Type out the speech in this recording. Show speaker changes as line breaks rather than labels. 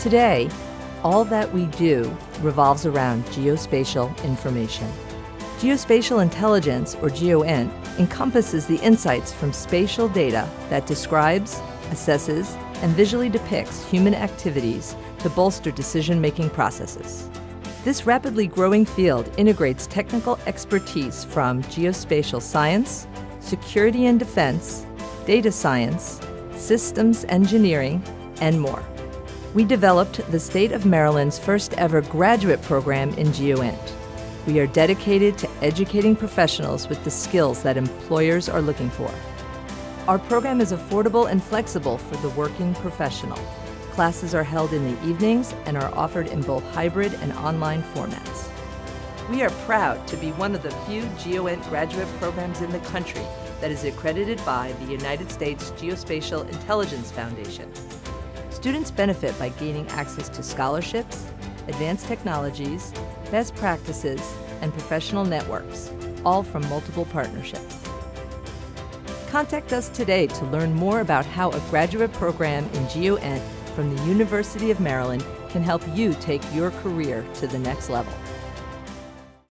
Today, all that we do revolves around geospatial information. Geospatial intelligence, or GeoInt, encompasses the insights from spatial data that describes, assesses, and visually depicts human activities to bolster decision making processes. This rapidly growing field integrates technical expertise from geospatial science, security and defense, data science, systems engineering, and more. We developed the state of Maryland's first ever graduate program in GeoInt. We are dedicated to educating professionals with the skills that employers are looking for. Our program is affordable and flexible for the working professional. Classes are held in the evenings and are offered in both hybrid and online formats. We are proud to be one of the few GeoInt graduate programs in the country that is accredited by the United States Geospatial Intelligence Foundation. Students benefit by gaining access to scholarships, advanced technologies, best practices, and professional networks, all from multiple partnerships. Contact us today to learn more about how a graduate program in GeoInt from the University of Maryland can help you take your career to the next level.